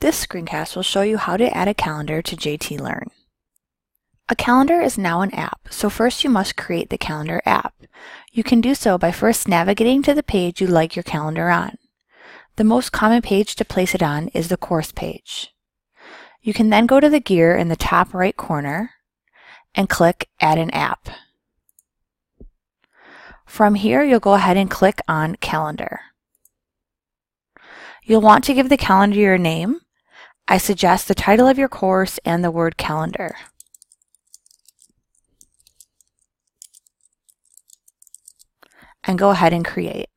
This screencast will show you how to add a calendar to JT Learn. A calendar is now an app, so first you must create the calendar app. You can do so by first navigating to the page you like your calendar on. The most common page to place it on is the course page. You can then go to the gear in the top right corner and click Add an App. From here, you'll go ahead and click on Calendar. You'll want to give the calendar your name. I suggest the title of your course and the word calendar. And go ahead and create.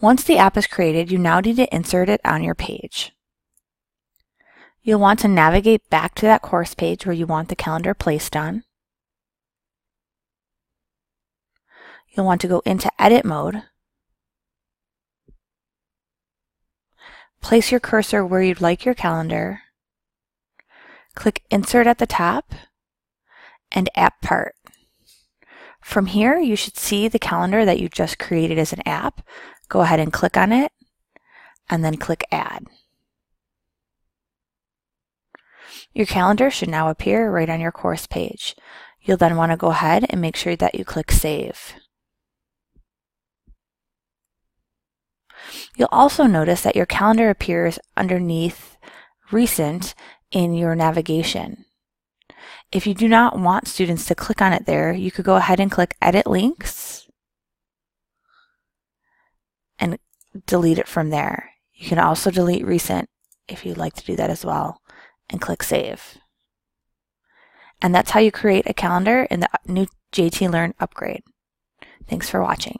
Once the app is created, you now need to insert it on your page. You'll want to navigate back to that course page where you want the calendar placed on. You'll want to go into edit mode. Place your cursor where you'd like your calendar. Click insert at the top and app part. From here, you should see the calendar that you just created as an app. Go ahead and click on it and then click add. Your calendar should now appear right on your course page. You'll then want to go ahead and make sure that you click save. You'll also notice that your calendar appears underneath recent in your navigation. If you do not want students to click on it there, you could go ahead and click Edit Links and delete it from there. You can also delete recent if you'd like to do that as well and click Save. And that's how you create a calendar in the new JT Learn upgrade. Thanks for watching.